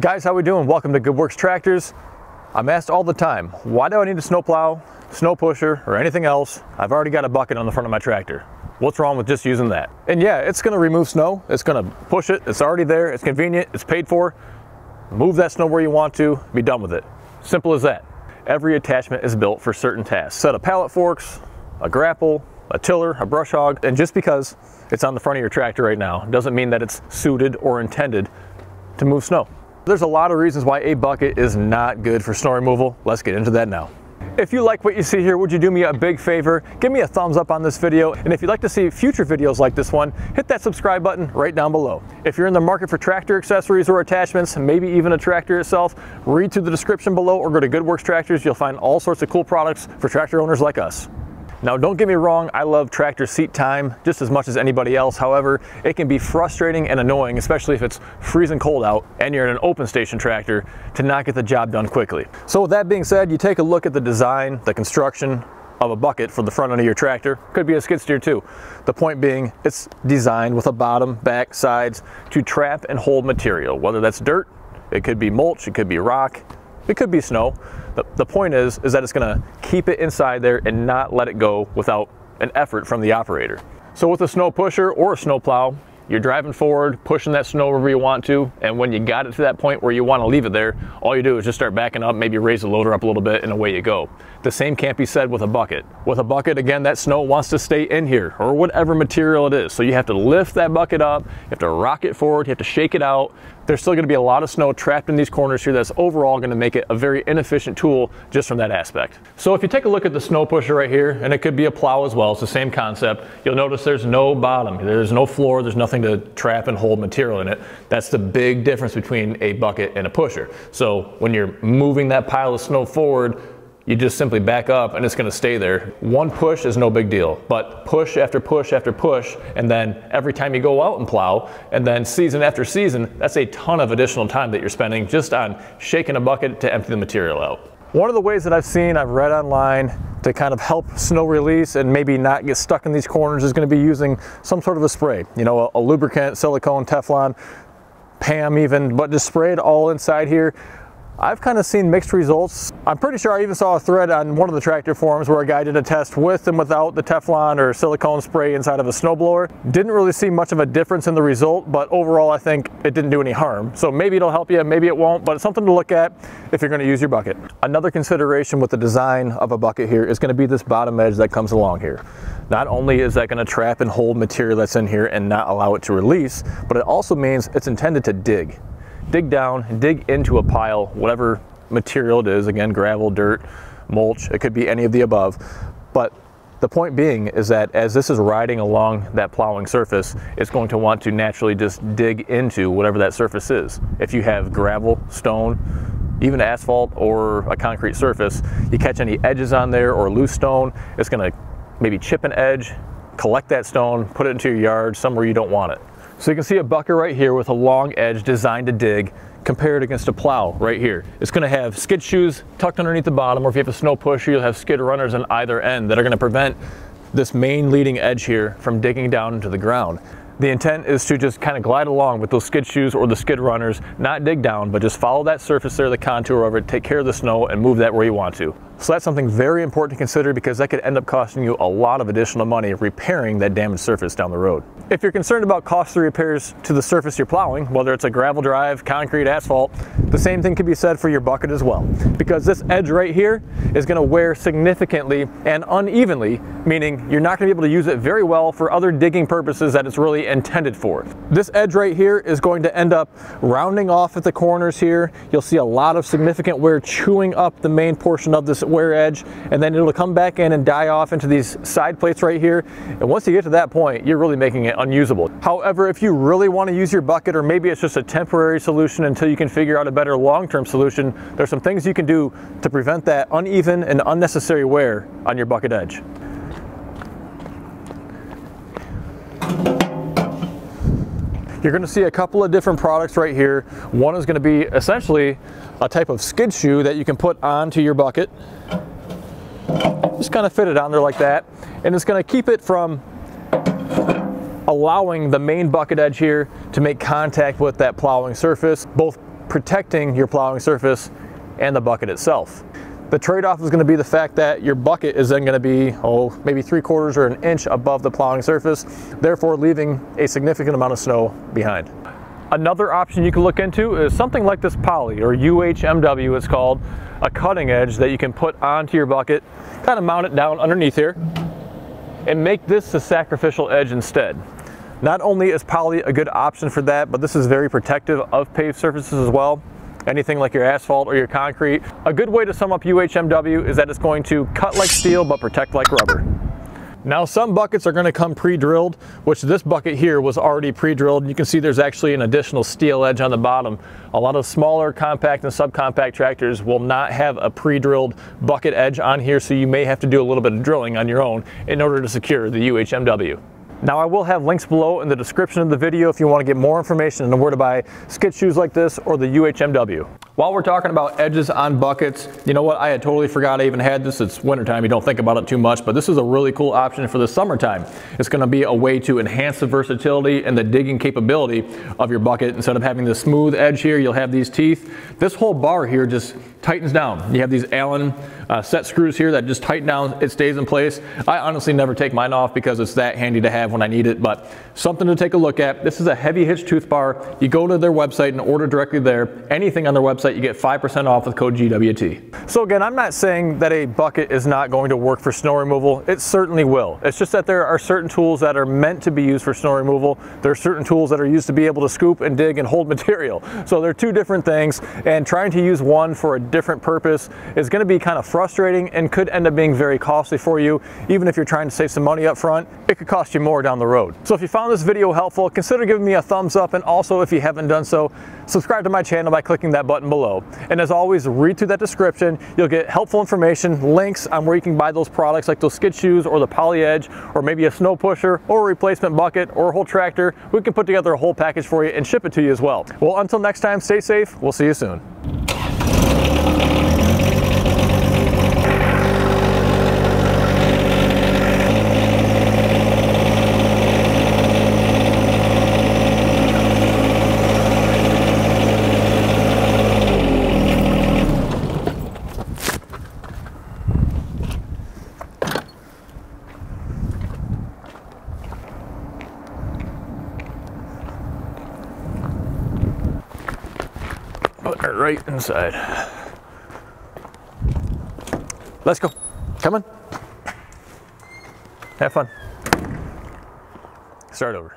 Guys, how we doing? Welcome to Good Works Tractors. I'm asked all the time, why do I need a snowplow, snow pusher, or anything else? I've already got a bucket on the front of my tractor. What's wrong with just using that? And yeah, it's gonna remove snow, it's gonna push it, it's already there, it's convenient, it's paid for. Move that snow where you want to, be done with it. Simple as that. Every attachment is built for certain tasks. Set of pallet forks, a grapple, a tiller, a brush hog, and just because it's on the front of your tractor right now doesn't mean that it's suited or intended to move snow. There's a lot of reasons why a bucket is not good for snow removal. Let's get into that now. If you like what you see here, would you do me a big favor? Give me a thumbs up on this video. And if you'd like to see future videos like this one, hit that subscribe button right down below. If you're in the market for tractor accessories or attachments, maybe even a tractor itself, read through the description below or go to GoodWorks Tractors. You'll find all sorts of cool products for tractor owners like us. Now don't get me wrong, I love tractor seat time just as much as anybody else. However, it can be frustrating and annoying, especially if it's freezing cold out and you're in an open station tractor to not get the job done quickly. So with that being said, you take a look at the design, the construction, of a bucket for the front end of your tractor. Could be a skid steer too. The point being, it's designed with a bottom, back, sides to trap and hold material, whether that's dirt, it could be mulch, it could be rock, it could be snow. The, the point is, is that it's gonna keep it inside there and not let it go without an effort from the operator. So with a snow pusher or a snow plow, you're driving forward, pushing that snow wherever you want to, and when you got it to that point where you want to leave it there, all you do is just start backing up, maybe raise the loader up a little bit, and away you go. The same can't be said with a bucket. With a bucket, again, that snow wants to stay in here, or whatever material it is. So you have to lift that bucket up, you have to rock it forward, you have to shake it out. There's still gonna be a lot of snow trapped in these corners here that's overall gonna make it a very inefficient tool just from that aspect. So if you take a look at the snow pusher right here, and it could be a plow as well, it's the same concept, you'll notice there's no bottom, there's no floor, there's nothing to trap and hold material in it. That's the big difference between a bucket and a pusher. So when you're moving that pile of snow forward, you just simply back up and it's gonna stay there. One push is no big deal, but push after push after push, and then every time you go out and plow, and then season after season, that's a ton of additional time that you're spending just on shaking a bucket to empty the material out. One of the ways that I've seen, I've read online to kind of help snow release and maybe not get stuck in these corners is gonna be using some sort of a spray. You know, a, a lubricant, silicone, Teflon, PAM even, but just spray it all inside here. I've kind of seen mixed results. I'm pretty sure I even saw a thread on one of the tractor forums where a guy did a test with and without the Teflon or silicone spray inside of a snowblower. Didn't really see much of a difference in the result, but overall I think it didn't do any harm. So maybe it'll help you, maybe it won't, but it's something to look at if you're gonna use your bucket. Another consideration with the design of a bucket here is gonna be this bottom edge that comes along here. Not only is that gonna trap and hold material that's in here and not allow it to release, but it also means it's intended to dig dig down, dig into a pile, whatever material it is, again, gravel, dirt, mulch, it could be any of the above. But the point being is that as this is riding along that plowing surface, it's going to want to naturally just dig into whatever that surface is. If you have gravel, stone, even asphalt or a concrete surface, you catch any edges on there or loose stone, it's gonna maybe chip an edge, collect that stone, put it into your yard somewhere you don't want it. So you can see a bucket right here with a long edge designed to dig compared against a plow right here. It's gonna have skid shoes tucked underneath the bottom, or if you have a snow pusher, you'll have skid runners on either end that are gonna prevent this main leading edge here from digging down into the ground. The intent is to just kind of glide along with those skid shoes or the skid runners, not dig down, but just follow that surface there, the contour of it, take care of the snow and move that where you want to. So that's something very important to consider because that could end up costing you a lot of additional money repairing that damaged surface down the road. If you're concerned about costly repairs to the surface you're plowing, whether it's a gravel drive, concrete, asphalt, the same thing can be said for your bucket as well. Because this edge right here is gonna wear significantly and unevenly, meaning you're not gonna be able to use it very well for other digging purposes that it's really intended for. This edge right here is going to end up rounding off at the corners here. You'll see a lot of significant wear chewing up the main portion of this wear edge, and then it'll come back in and die off into these side plates right here. And once you get to that point, you're really making it unusable. However, if you really want to use your bucket, or maybe it's just a temporary solution until you can figure out a better long-term solution, there's some things you can do to prevent that uneven and unnecessary wear on your bucket edge. You're gonna see a couple of different products right here. One is gonna be essentially a type of skid shoe that you can put onto your bucket. Just kind of fit it on there like that. And it's gonna keep it from allowing the main bucket edge here to make contact with that plowing surface, both protecting your plowing surface and the bucket itself. The trade-off is going to be the fact that your bucket is then going to be, oh, maybe three quarters or an inch above the plowing surface, therefore leaving a significant amount of snow behind. Another option you can look into is something like this poly, or UHMW it's called, a cutting edge that you can put onto your bucket, kind of mount it down underneath here, and make this the sacrificial edge instead. Not only is poly a good option for that, but this is very protective of paved surfaces as well anything like your asphalt or your concrete. A good way to sum up UHMW is that it's going to cut like steel but protect like rubber. Now some buckets are going to come pre-drilled, which this bucket here was already pre-drilled. You can see there's actually an additional steel edge on the bottom. A lot of smaller compact and subcompact tractors will not have a pre-drilled bucket edge on here, so you may have to do a little bit of drilling on your own in order to secure the UHMW. Now I will have links below in the description of the video if you want to get more information on where to buy skid shoes like this or the UHMW. While we're talking about edges on buckets, you know what, I had totally forgot I even had this. It's wintertime, you don't think about it too much, but this is a really cool option for the summertime. It's gonna be a way to enhance the versatility and the digging capability of your bucket. Instead of having the smooth edge here, you'll have these teeth. This whole bar here just tightens down. You have these Allen uh, set screws here that just tighten down, it stays in place. I honestly never take mine off because it's that handy to have when I need it, but something to take a look at. This is a heavy hitch tooth bar. You go to their website and order directly there. Anything on their website, you get 5% off with code GWT. So again, I'm not saying that a bucket is not going to work for snow removal. It certainly will. It's just that there are certain tools that are meant to be used for snow removal. There are certain tools that are used to be able to scoop and dig and hold material. So they're two different things and trying to use one for a different purpose is going to be kind of frustrating and could end up being very costly for you. Even if you're trying to save some money up front, it could cost you more down the road. So if you found this video helpful, consider giving me a thumbs up and also if you haven't done so, subscribe to my channel by clicking that button below. And as always, read through that description. You'll get helpful information, links on where you can buy those products like those skid shoes or the poly edge or maybe a snow pusher or a replacement bucket or a whole tractor. We can put together a whole package for you and ship it to you as well. Well, until next time, stay safe. We'll see you soon. Right inside. Let's go. Come on. Have fun. Start over.